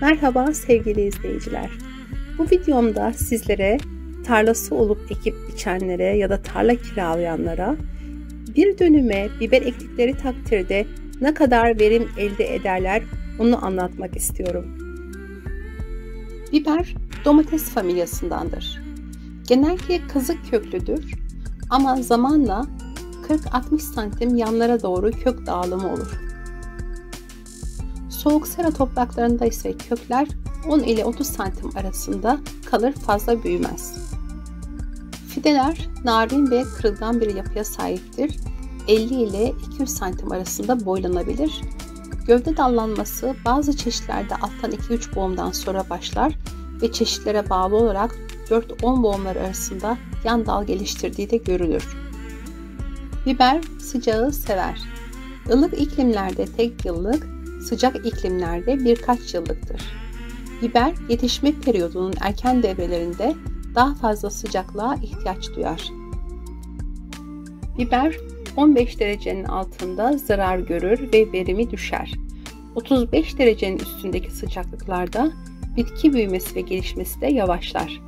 Merhaba sevgili izleyiciler. Bu videomda sizlere tarlası olup ekip biçenlere ya da tarla kiralayanlara bir dönüme biber ektikleri takdirde ne kadar verim elde ederler onu anlatmak istiyorum. Biber domates familyasındandır. Genellikle kazık köklüdür ama zamanla 40-60 santim yanlara doğru kök dağılımı olur. Soğuk sera topraklarında ise kökler 10 ile 30 santim arasında kalır fazla büyümez. Fideler narin ve kırılgan bir yapıya sahiptir. 50 ile 200 santim arasında boylanabilir. Gövde dallanması bazı çeşitlerde alttan 2-3 boğumdan sonra başlar ve çeşitlere bağlı olarak 4-10 boğumlar arasında yan dal geliştirdiği de görülür. Biber sıcağı sever. Ilık iklimlerde tek yıllık, sıcak iklimlerde birkaç yıllıktır. Biber yetişme periyodunun erken devrelerinde daha fazla sıcaklığa ihtiyaç duyar. Biber 15 derecenin altında zarar görür ve verimi düşer. 35 derecenin üstündeki sıcaklıklarda bitki büyümesi ve gelişmesi de yavaşlar.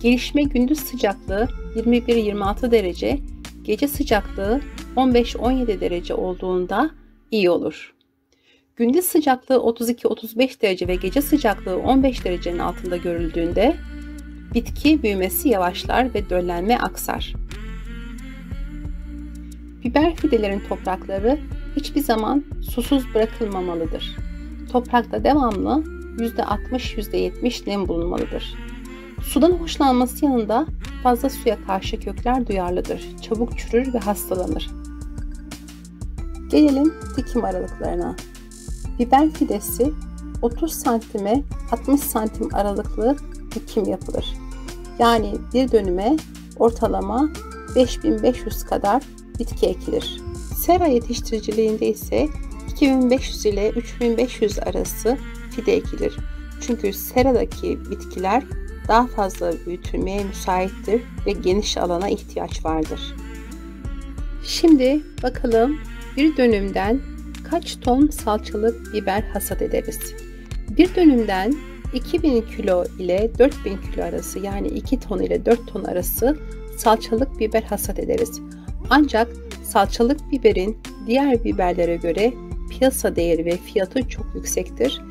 Gelişme gündüz sıcaklığı 21-26 derece, gece sıcaklığı 15-17 derece olduğunda iyi olur. Gündüz sıcaklığı 32-35 derece ve gece sıcaklığı 15 derecenin altında görüldüğünde bitki büyümesi yavaşlar ve döllenme aksar. Biber fidelerin toprakları hiçbir zaman susuz bırakılmamalıdır. Toprakta devamlı %60-%70 nem bulunmalıdır. Sudan hoşlanması yanında fazla suya karşı kökler duyarlıdır. Çabuk çürür ve hastalanır. Gelelim dikim aralıklarına. Biber fidesi 30 santime 60 santim aralıklı dikim yapılır. Yani bir dönüme ortalama 5500 kadar bitki ekilir. Sera yetiştiriciliğinde ise 2500 ile 3500 arası fide ekilir. Çünkü seradaki bitkiler daha fazla büyütülmeye müsaittir ve geniş alana ihtiyaç vardır. Şimdi bakalım bir dönümden kaç ton salçalık biber hasat ederiz? Bir dönümden 2000 kilo ile 4000 kilo arası yani 2 ton ile 4 ton arası salçalık biber hasat ederiz. Ancak salçalık biberin diğer biberlere göre piyasa değeri ve fiyatı çok yüksektir.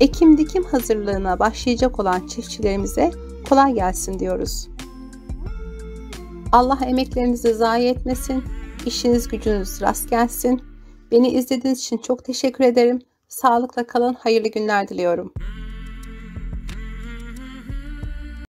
Ekim dikim hazırlığına başlayacak olan çiftçilerimize kolay gelsin diyoruz. Allah emeklerinizi zayi etmesin. İşiniz gücünüz rast gelsin. Beni izlediğiniz için çok teşekkür ederim. Sağlıkla kalın, hayırlı günler diliyorum.